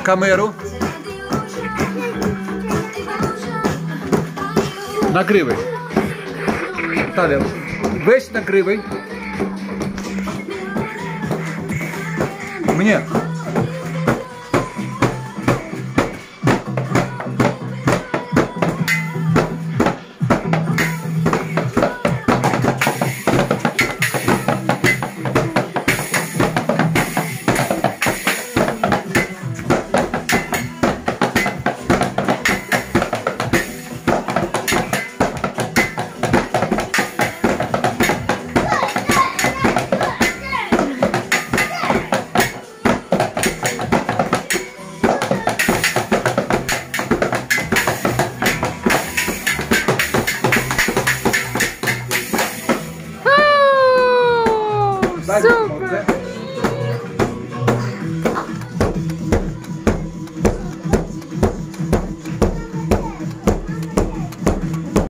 камеру. Накривай. Таля, весь накривай. Мне. Bisous.